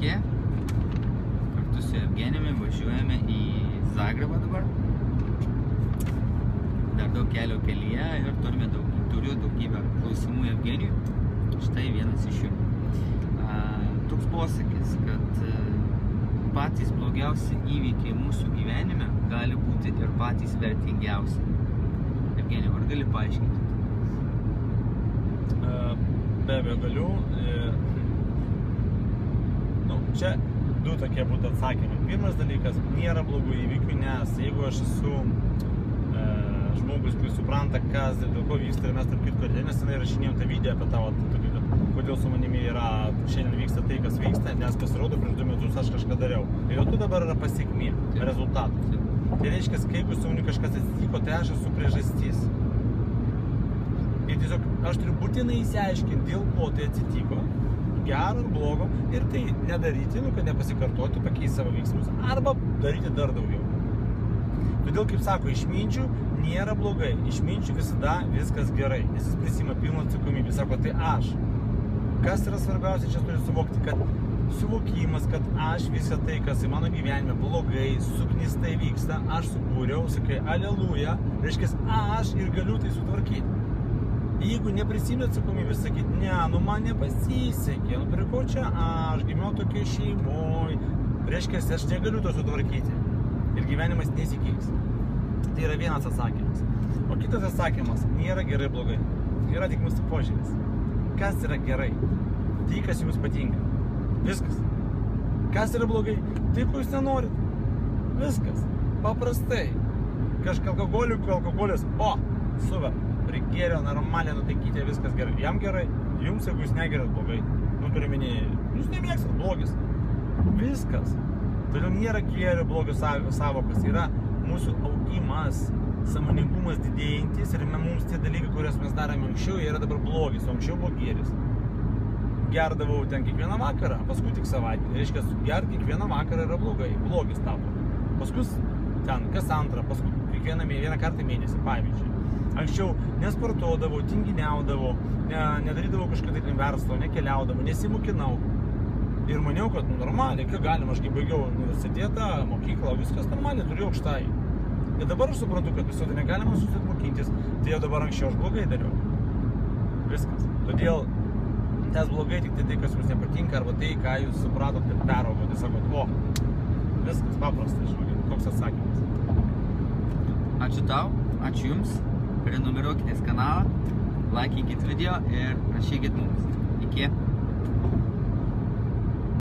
Sveiki. Kartu su Evgenijumi važiuojame į Zagrebą dabar. Dar daug kelio kelyje ir turime daug, turiu daugybę klausimų Evgenijui. Štai vienas iš jų. A, toks posakis, kad a, patys blogiausi įvykiai mūsų gyvenime gali būti ir patys vertingiausi. Evgenijau, ar gali paaiškinti? E, Be abejo galiu. Čia du tokie būtų atsakymai. Pirmas dalykas, nėra blogų įvykių, nes jeigu aš esu e, žmogus, kuris supranta, kas ir dėl ko vyksta, ir mes tarp kitko, ir nesenai rašinėjom tą video apie tavo, tokį, kad kodėl su manimi yra, šiandien vyksta tai, kas vyksta, nes pasirodo, prieš du metus aš kažką dariau. Ir jau tu dabar yra pasiekmė, rezultatas. Tai reiškia, jeigu su manimi kažkas atsitiko, tai aš esu priežastis. Ir tiesiog aš turiu būtinai įsiaiškinti, dėl ko tai atsitiko, gero ar blogo, ir tai nedaryti, nu, kad nepasikartoti, pakeisti savo veiksmus, arba daryti dar daugiau. Todėl, kaip sako, išminčių nėra blogai, išminčių visada viskas gerai, nes jis prisima pilną atsakomybę, sako, tai aš. Kas yra svarbiausia, čia turiu suvokti, kad suvokimas, kad aš visą tai, kas į mano gyvenime blogai, suknistai vyksta, aš sukūriau, sakai, aleluja, reiškia, aš ir galiu tai sutvarkyti. Jeigu neprisimė atsakomybės, sakyt, ne, nu man nepasisekė, nu prie ko čia aš gimiau tokiai šeimoje, reiškia, aš negaliu to sutvarkyti. Ir gyvenimas nesikeis. Tai yra vienas atsakymas. O kitas atsakymas, nėra gerai blogai. Yra tik mūsų požiūris. Kas yra gerai? Tai, kas jums patinka. Viskas. Kas yra blogai? Tai, ko jūs nenorit. Viskas. Paprastai. Kažką alkoholikų, alkoholis, o, super, prigėrė normaliai nutaikyti, viskas gerai. Jam gerai, jums, jeigu jūs negerat blogai, nu turiu minį, jūs nemėgstat blogis. Viskas. Todėl nėra gėrio blogio sav- savokos, yra mūsų augimas, samoningumas didėjantis ir mums tie dalykai, kuriuos mes darėme anksčiau, jie yra dabar blogis, o anksčiau buvo gėris. Gerdavau ten kiekvieną vakarą, paskui tik savaitę. Reiškia, gert kiekvieną vakarą yra blogai, blogis tapo. Paskui ten kas antrą, paskui kiekvieną vieną kartą mėnesį, pavyzdžiui. Anksčiau nesportuodavau, tinginiaudavau, ne, nedarydavau kažkokio tai verslo, nekeliaudavau, nesimokinau. Ir maniau, kad nu, normaliai, kiek galima, aš kai baigiau universitetą, mokyklą, viskas normaliai, turiu aukštai. Ir dabar aš suprantu, kad visada negalima susit mokintis, tai jau dabar anksčiau aš blogai dariau. Viskas. Todėl tas blogai tik tai tai, kas jums nepatinka, arba tai, ką jūs supratot, kad peraugote, sakot, o, viskas paprasta, žinokit, toks atsakymas. Ačiū tau, ačiū Jums. Prenumeruokite kanalą, laikykite video ir rašykit mums. Iki.